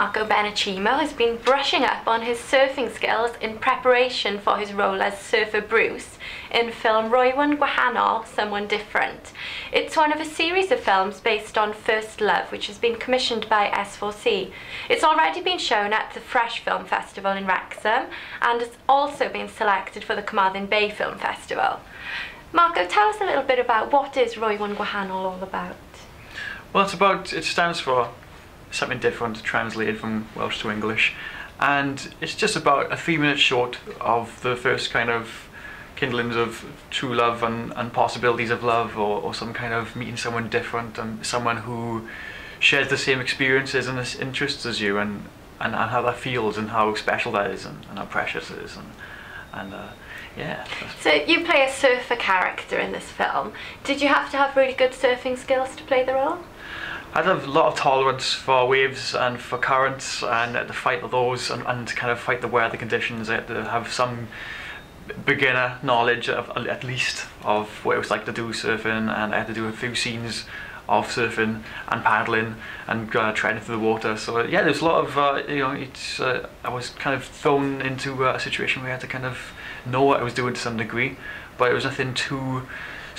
Marco Bennchimo has been brushing up on his surfing skills in preparation for his role as Surfer Bruce in film Rhywun Gwahanol, Someone Different. It's one of a series of films based on First Love, which has been commissioned by S4C. It's already been shown at the Fresh Film Festival in Wrexham and has also been selected for the Carmarthen Bay Film Festival. Marco, tell us a little bit about what is Rhywun Gwahanol all about? Well, it's about, it stands for something different translated from Welsh to English. And it's just about a few minutes short of the first kind of kindlings of true love and, and possibilities of love or, or some kind of meeting someone different and someone who shares the same experiences and interests as you and, and, and how that feels and how special that is and, and how precious it is. And, and uh, yeah. So you play a surfer character in this film. Did you have to have really good surfing skills to play the role? I have a lot of tolerance for waves and for currents and the fight of those and, and to kind of fight the weather conditions. I had to have some beginner knowledge of at least of what it was like to do surfing and I had to do a few scenes of surfing and paddling and uh, treading through the water. So yeah, there's a lot of uh, you know. It's uh, I was kind of thrown into a situation where I had to kind of know what I was doing to some degree, but it was nothing too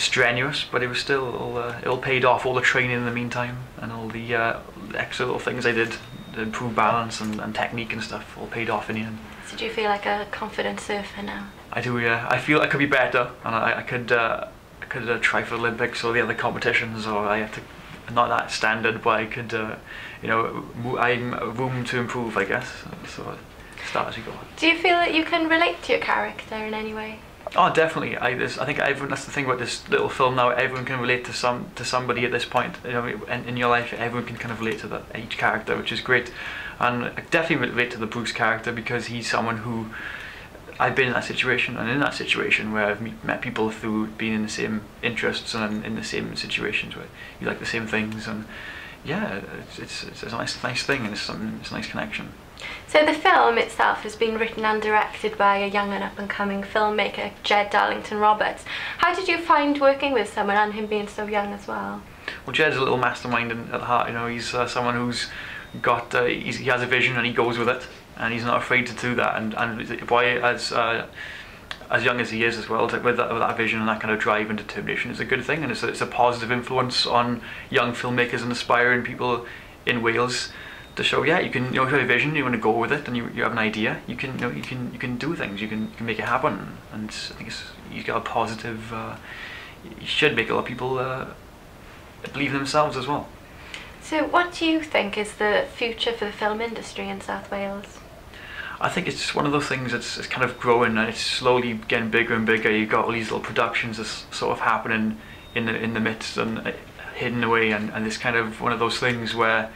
strenuous, but it was still all, uh, it all paid off. All the training in the meantime and all the uh, extra little things I did to improve balance and, and technique and stuff all paid off in the end. So do you feel like a confident surfer now? I do, yeah. I feel I could be better, and I, I could uh, I could uh, try for the Olympics or the other competitions, or I have to not that standard, but I could, uh, you know, I'm room to improve, I guess. So start as you go. Do you feel that you can relate to your character in any way? Oh, definitely. I, this, I think everyone. That's the thing about this little film now. Everyone can relate to some to somebody at this point. You know, in, in your life, everyone can kind of relate to that each character, which is great. And I definitely relate to the Bruce character because he's someone who I've been in that situation and in that situation where I've met people through being in the same interests and in the same situations where you like the same things and yeah, it's it's, it's a nice nice thing and it's something it's a nice connection. So the film itself has been written and directed by a young and up-and-coming filmmaker, Jed Darlington Roberts. How did you find working with someone and him being so young as well? Well, Jed's a little mastermind in, at heart. You know, he's uh, someone who's got uh, he has a vision and he goes with it, and he's not afraid to do that. And and boy, as uh, as young as he is as well, with that, with that vision and that kind of drive and determination is a good thing, and it's a, it's a positive influence on young filmmakers and aspiring people in Wales to show yeah you can you know you have a vision you want to go with it and you, you have an idea you can you know you can you can do things you can you can make it happen and I think it's you got a positive uh, you should make a lot of people uh, believe in themselves as well. So what do you think is the future for the film industry in South Wales? I think it's one of those things that's it's kind of growing and it's slowly getting bigger and bigger. You've got all these little productions that's sort of happening in the in the midst and uh, hidden away and, and it's kind of one of those things where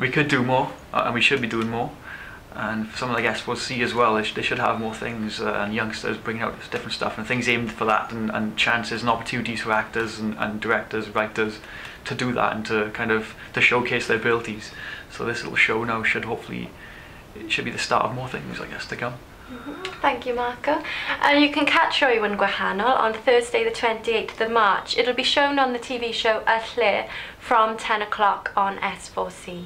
we could do more uh, and we should be doing more and for someone like S4C as well, they, sh they should have more things uh, and youngsters bringing out different stuff and things aimed for that and, and chances and opportunities for actors and, and directors, writers to do that and to kind of to showcase their abilities. So this little show now should hopefully, it should be the start of more things I guess to come. Mm -hmm. Thank you, Marco. And you can catch Rhywun Gwahanol on Thursday the 28th of March. It'll be shown on the TV show Y from 10 o'clock on S4C.